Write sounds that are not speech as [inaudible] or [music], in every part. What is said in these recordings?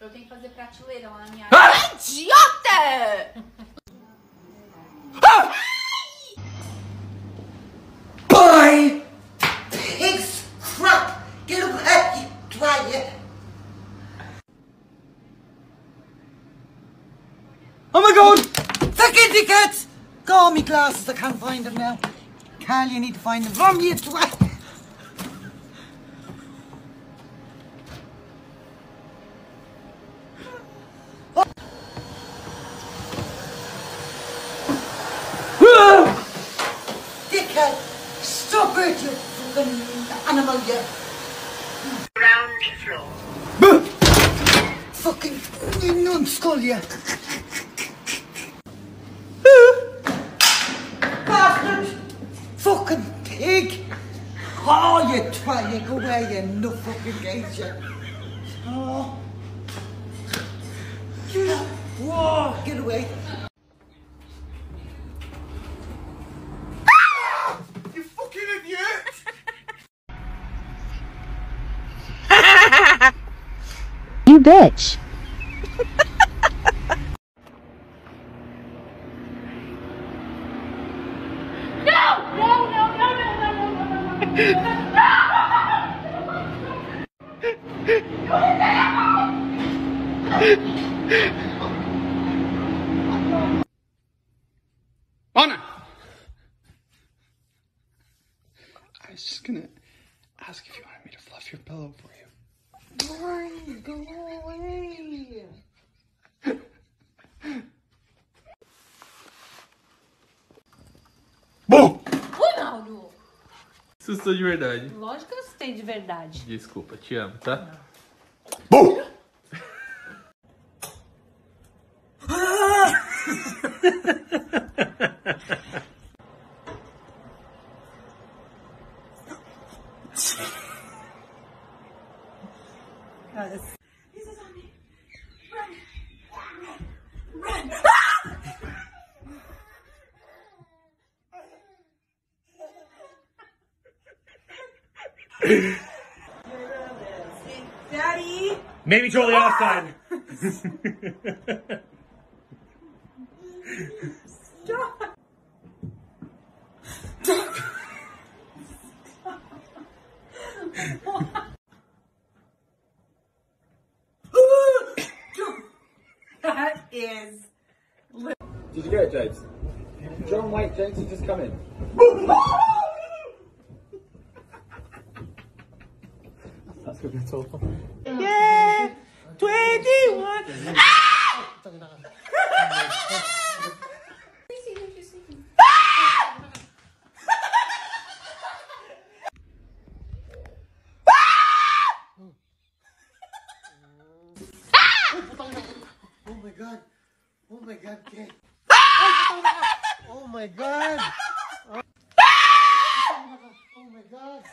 Eu tenho que fazer prateleira lá na minha Idiota! Boy! Pig's crap! Get away, you dry Oh my god! Fucking tickets! Go, me glasses, I can't find them now. Carl, you need to find them from you twat! Dickhead! Stop it, you fucking animal, you! Ground floor. Fucking you numbskull, you! Bastard! Fucking pig! Oh, you try, oh. you go away, you no fucking gauge, you! Oh. Whoa, get away! You fucking idiot! You bitch. Anna! I was just gonna ask if you wanted me to fluff your pillow for you. Bom! Ui, Mauro. Assustou de verdade. Lógico que eu assustei de verdade. Desculpa, te amo, tá? Bom! [laughs] [laughs] Daddy, maybe totally offside. [laughs] is. Did you get it, James? John Wait, James has just come in. That's gonna be a total. Yeah, 21. Oh [laughs] god! Oh my god, kid! [laughs] Oh my god! Oh my god!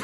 [laughs]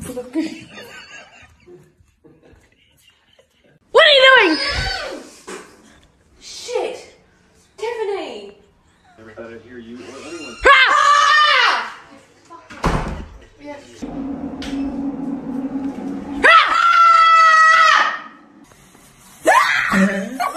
[laughs] what are you doing? Shit! Tiffany! Never thought I'd hear you or anyone. Ah! Ah! Yes. Ah!